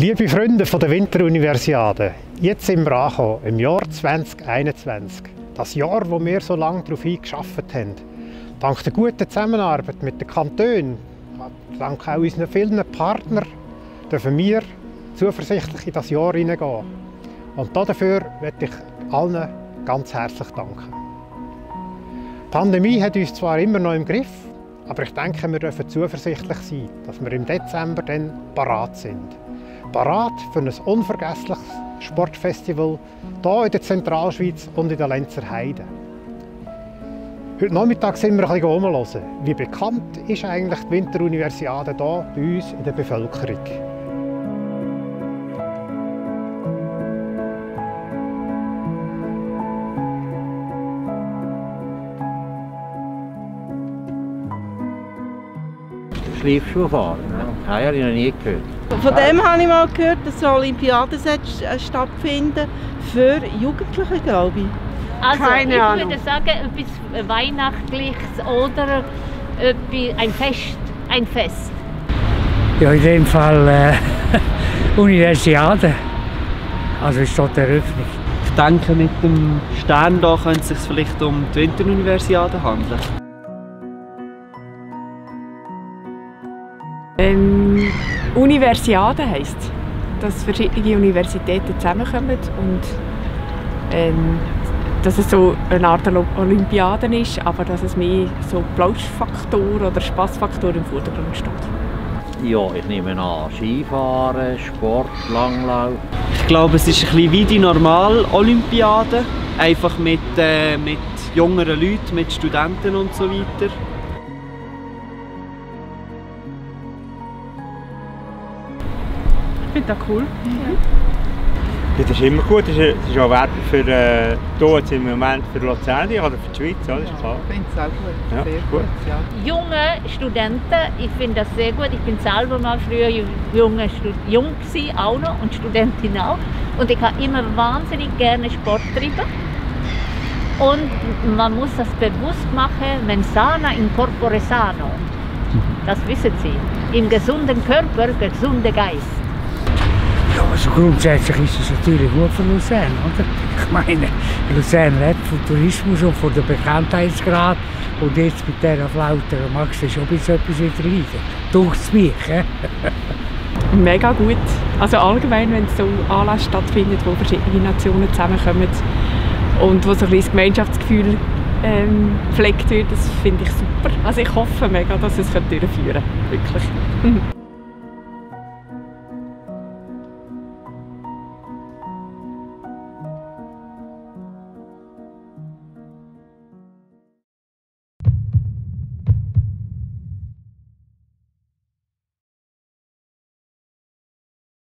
Liebe Freunde von der Winteruniversiade, jetzt sind wir angekommen, im Jahr 2021. Das Jahr, wo wir so lange darauf hingearbeitet haben. Dank der guten Zusammenarbeit mit den Kantonen, dank auch unseren vielen Partnern, dürfen wir zuversichtlich in das Jahr hineingehen. Und dafür möchte ich allen ganz herzlich danken. Die Pandemie hat uns zwar immer noch im Griff, aber ich denke, wir dürfen zuversichtlich sein, dass wir im Dezember dann parat sind. Parat für ein unvergessliches Sportfestival hier in der Zentralschweiz und in der Lenzer Heide. Heute Nachmittag sind wir ein bisschen. Wie bekannt ist eigentlich die Winteruniversiade hier bei uns in der Bevölkerung? Schleifschuhfahren. Ne? Ja, habe ich noch nie gehört. Von dem habe ich mal gehört, dass Olympiaden äh, stattfinden für Jugendliche, glaube ich. Also, Keine ich Ahnung. würde sagen, etwas Weihnachtliches oder etwas, ein Fest. Ein Fest. Ja, in dem Fall äh, Universiade. Also ist dort Eröffnung. Ich denke, mit dem Stern da könnte es sich vielleicht um die Winteruniversiade handeln. Ähm, Universiade heisst, dass verschiedene Universitäten zusammenkommen und ähm, dass es so eine Art Olympiade ist, aber dass es mehr so Plauschfaktor oder Spaßfaktor im Vordergrund steht. Ja, ich nehme an, Skifahren, Sport, Langlauf. Ich glaube, es ist ein bisschen wie die normale Olympiade, einfach mit, äh, mit jüngeren Leuten, mit Studenten und so weiter. Finde das cool. Ja, das ist immer gut. Das ist, das ist auch Werbung für äh, jetzt im Moment für Luzern oder für die Schweiz, ja, klar. Ich finde es auch gut. Ja, Sehr gut. gut. ja. Junge Studenten, ich finde das sehr gut. Ich bin selber mal früher ju- junge jung gewesen, auch noch und Studentin auch. Und ich habe immer wahnsinnig gerne Sport getrieben. Und man muss das bewusst machen, mensana in corpore sano. Das wissen Sie. Im gesunden Körper, gesunder Geist. Ja, also grundsätzlich ist es natürlich gut für Luzern, oder? Ich meine, Luzern lebt vom Tourismus und von der Bekanntheitsgrad. Und jetzt mit dieser Flaute magst du schon ein bisschen etwas wieder leiden. Dunkt mich? Mega gut. Also allgemein, wenn so Anlass stattfindet, wo verschiedene Nationen zusammenkommen und wo so ein Gemeinschaftsgefühl ähm, gepflegt wird, das finde ich super. Also ich hoffe mega, dass es durchführen kann.